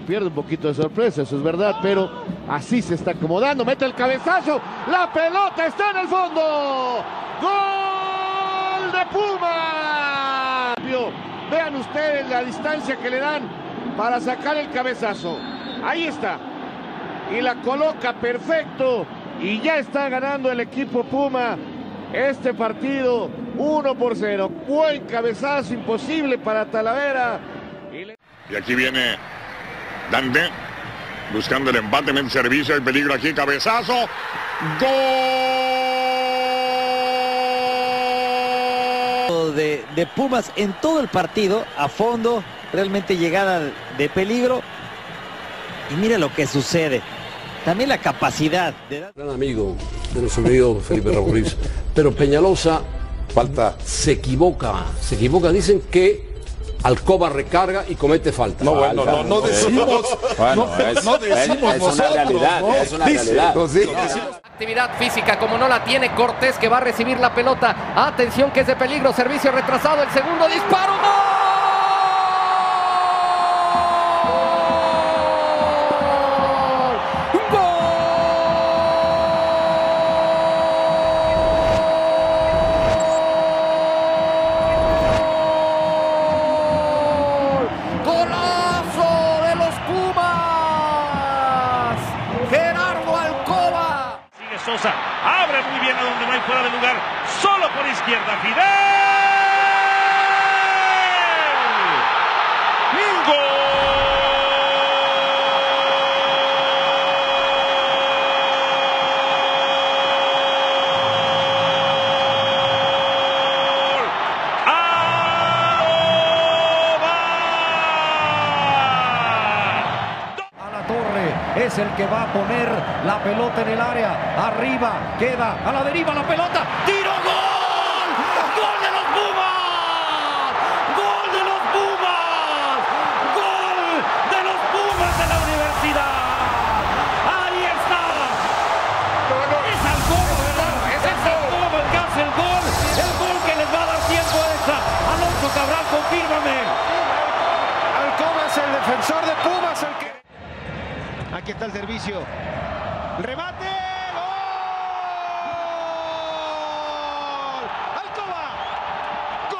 pierde un poquito de sorpresa, eso es verdad, pero así se está acomodando, mete el cabezazo, la pelota está en el fondo. ¡Gol de Puma! Vean ustedes la distancia que le dan para sacar el cabezazo. Ahí está. Y la coloca perfecto. Y ya está ganando el equipo Puma este partido 1 por 0. Buen cabezazo, imposible para Talavera. Y aquí viene Dante buscando el empate, en servicio, hay peligro aquí, cabezazo. ¡Gol! De, de Pumas en todo el partido, a fondo, realmente llegada de peligro. Y mira lo que sucede. También la capacidad de... Gran amigo de nuestro amigo Felipe Raúl Pero Peñalosa falta, se equivoca, se equivoca. Dicen que Alcoba recarga y comete falta. No, bueno, no, no decimos, Bueno, no, es, no decimos es- es una nosotros, realidad, ¿no? es una Dice, realidad. pues sí. Actividad física como no la tiene Cortés que va a recibir la pelota. Atención que es de peligro. Servicio retrasado. El segundo disparo. ¡Gol! ¡Gol! ¡Golazo de los Pumas! Gerardo Alcoba. Sigue Sosa, abre muy bien a donde no hay fuera de lugar, solo por izquierda, Fidel. El que va a poner la pelota en el área. Arriba queda a la deriva la pelota. ¡Tiro gol! ¡Gol de los Pumas! ¡Gol de los Pumas! ¡Gol de los Pumas de la universidad! ¡Ahí está! Es Alcoba, ¿verdad? Es Alcoba el que hace el gol. El gol que les va a dar tiempo extra. Alonso Cabral, confírmame. Alcoba es el defensor de Pumas, el que... Aquí está el servicio. Remate. ¡Gol! Alcoba. ¡Gol!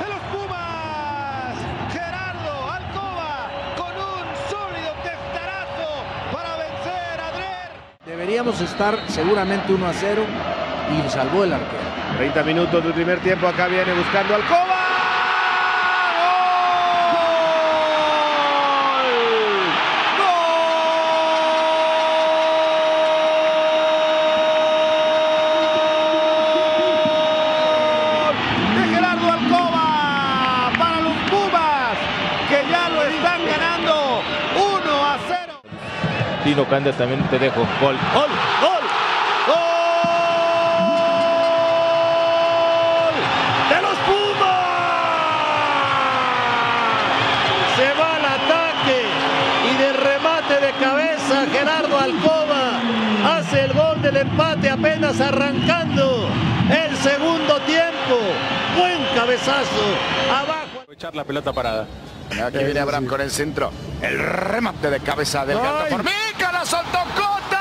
De los Pumas. Gerardo Alcoba con un sólido testarazo para vencer a Drer. Deberíamos estar seguramente 1 a 0 y salvó el arquero. 30 minutos del primer tiempo, acá viene buscando Alcoba. ¡Gol! De Gerardo Alcoba para los Pumas, que ya lo están ganando 1 a 0. Tino Canda también te dejo. Gol. ¡Gol! Cabeza Gerardo Alcoba hace el gol del empate apenas arrancando el segundo tiempo. Buen cabezazo abajo. Echar la pelota parada. Aquí viene Abraham con el centro. El remate de cabeza del gato. Formica, la soltó Cota.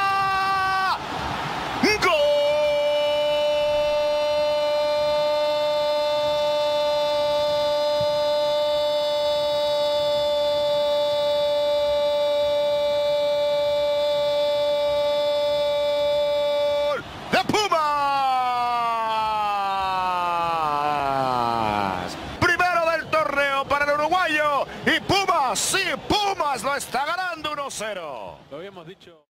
1-0. Lo habíamos dicho.